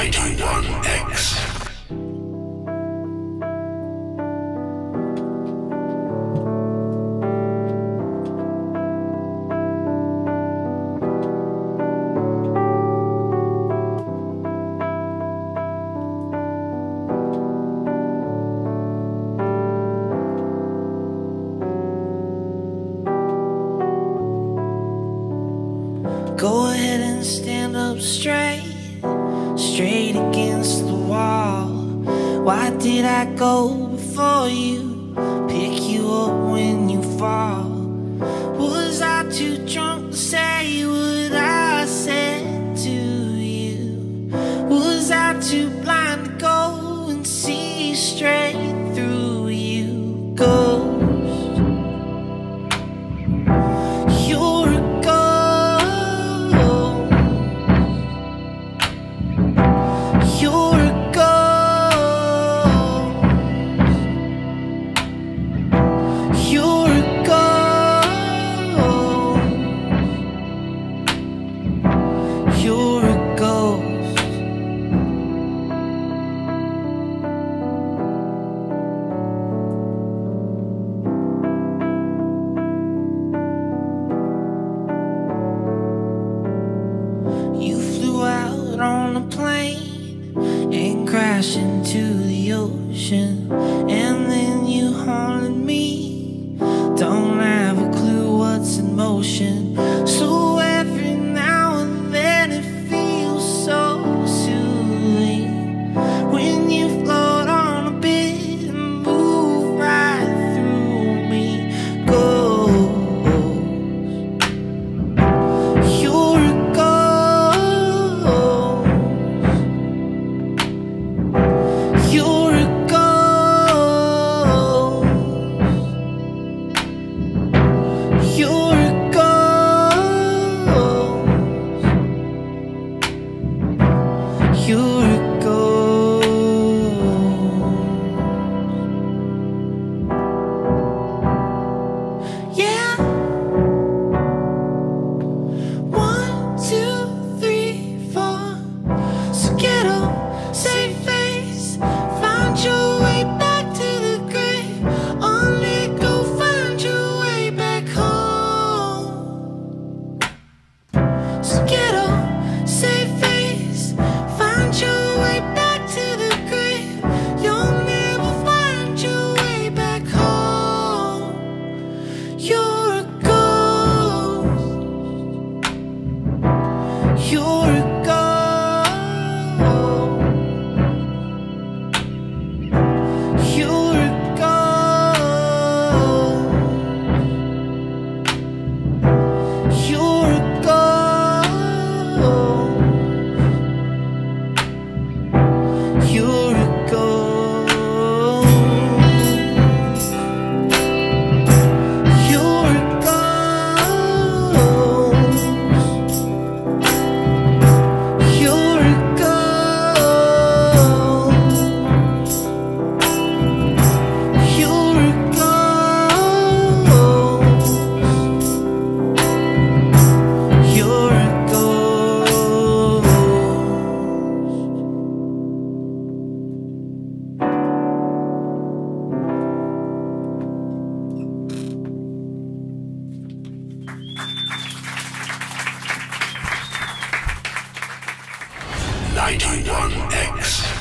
91X. Go ahead and stand up straight straight against the wall. Why did I go before you? Pick you up when you fall. Was I too drunk to say what I said to you? Was I too crash into the ocean, and then you haunted me. Don't laugh. 91X.